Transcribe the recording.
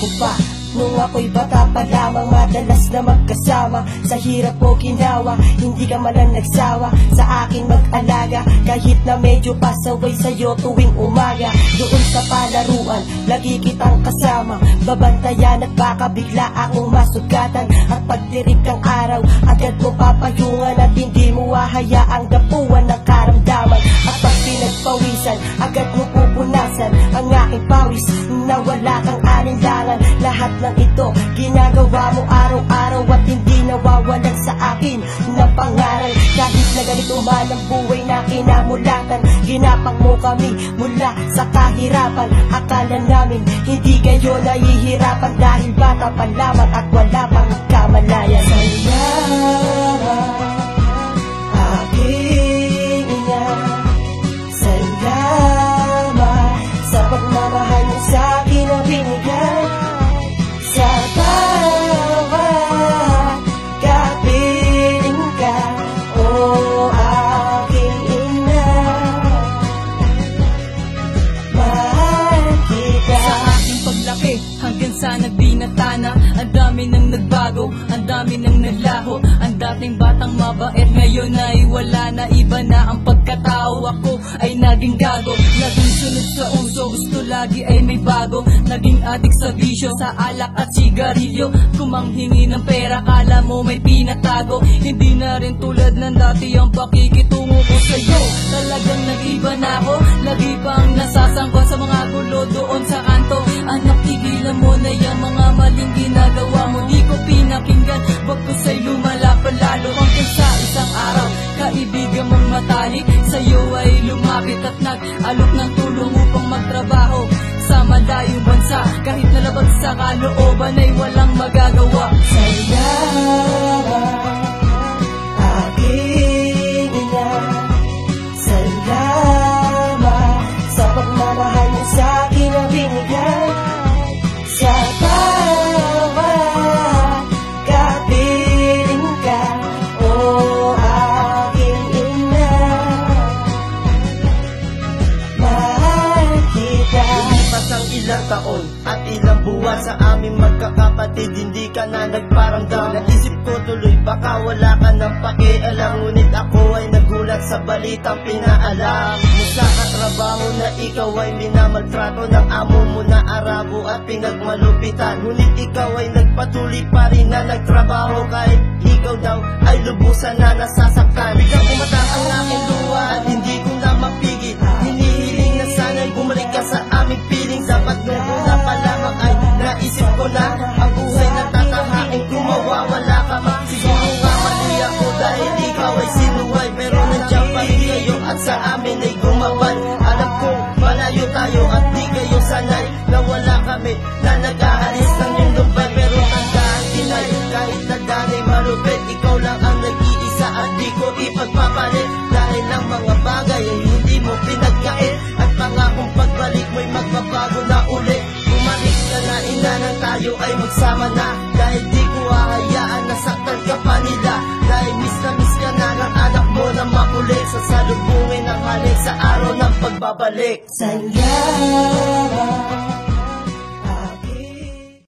ko pa Nung ako'y bata pa lamang Madalas na magkasama. Sa hirap mo ginawa Hindi ka man lang nagsawa. Sa akin mag-alaga Kahit na medyo pasaway sa'yo tuwing umaga. Doon sa palaruan Lagi kitang kasama. Babantayan at baka bigla akong masugatan. At pagtirik ng araw Agad mo papayungan At hindi mo hahayaang dapuan ng karamdaman. At pag pinagpawisan Agad mo pupunasan Ang aking pawis Na wala kang alinlangan. Lahat ng ito Ginagawa mo araw-araw At hindi nawawalan sa akin Na pangaral. Kahit na ganito man ang buhay na kinamulatan Ginapang mo kami mula sa kahirapan. Akala namin hindi kayo nahihirapan Dahil bata pa lamang nang nagbago, ang dami nang naglaho. Ang dating batang mabait ngayon ay wala na Iba na ang pagkatao. Ako ay naging gago Naging sunod sa uso, gusto lagi ay may bago. Naging adik sa bisyo, sa alak at sigarilyo. Kumanghingi ng pera, kala mo may pinatago. Hindi na rin tulad ng dati ang pakikitungo ko sa'yo. Talagang nag-iba na ako, lagi pang nasasangkot sa mga gulo doon sa kanto Anak, tigilan mo na yung mga maling ginagawa mo Di ko pinakinggan, wag ko sa'y lumala pa lalo Hanggang sa isang araw, kaibigan mong matalik Sa'yo ay lumapit at nag-alok ng tulong upang magtrabaho. Sa malayong bansa, kahit nalabag sa kalooban ay walang magagawa. Salamat Lumipas ang ilang taon at ilang buwan sa aming magkakapatid Hindi ka na nagparamdam. Naisip ko tuloy baka wala ka ng pakialam Ngunit ako ay nagulat sa balitang pinaalam. Mo sa katrabaho na ikaw ay minamaltrato Ng amo mo na Arabo at pinagmalupitan. Ngunit ikaw ay nagpatuloy pa rin na nagtrabaho Kahit ikaw daw ay lubusan na nasasaktan sinuway Pero nandiyan pa rin kayo at sa amin ay gumabay Alam ko malayo tayo at di kayo sanay Na wala kami na nag-aalis ng iyong lumbay Pero tandaan kinay kahit nadanay malupit Ikaw lang ang nag-iisa at di ko ipagpapalit. Dahil ang mga bagay ay hindi mo pinagkait. At pangakong pagbalik mo'y magbabago na uli. Bumalik ka na ina nang tayo ay magsama na. Dahil di ko hahayaan na saktan ka pa nila ulit Sasalubungin ang halik sa araw ng pagbabalik. Sayang